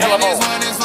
Hello.